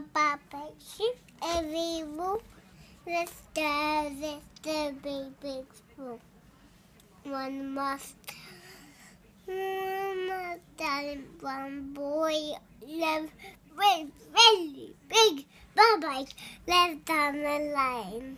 Baba sheep every move. Let's go, let's big spoon. One must, one must, one boy live with really big bubbles left on the line.